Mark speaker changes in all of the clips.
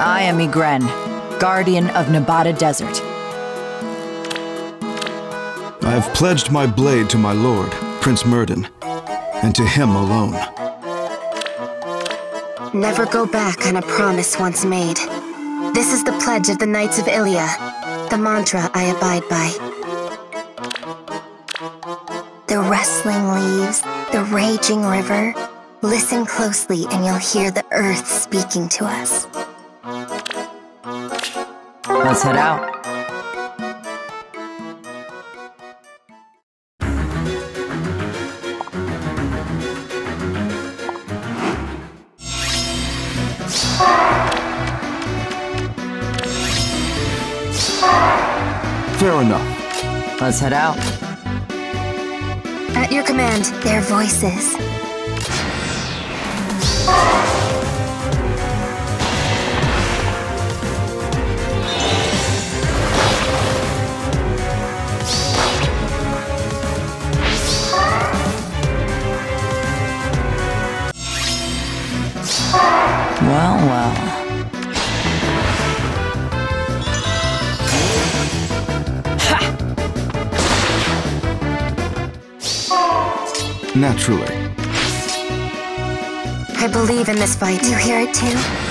Speaker 1: I am Igrene, guardian of Nabata Desert.
Speaker 2: I have pledged my blade to my lord, Prince Mildain, and to him alone.
Speaker 3: Never go back on a promise once made. This is the pledge of the Knights of Ilia, the mantra I abide by. The rustling leaves, the raging river. Listen closely and you'll hear the earth speaking to us.
Speaker 1: Let's head out.
Speaker 2: Fair enough.
Speaker 1: Let's head out.
Speaker 3: At your command, their voices.
Speaker 1: Well, well.
Speaker 2: Naturally.
Speaker 3: I believe in this fight. You hear it too?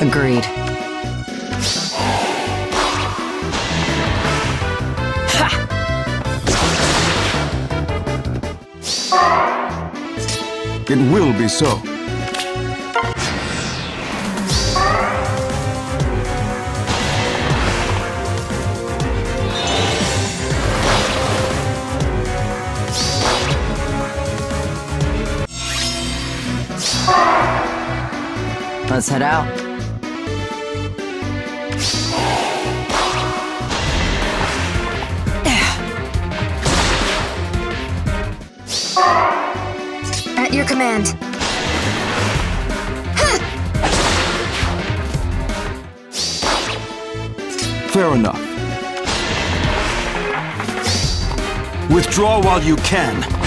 Speaker 1: Agreed.
Speaker 2: It will be so.
Speaker 1: Let's head out.
Speaker 3: At your command.
Speaker 2: Fair enough. Withdraw while you can.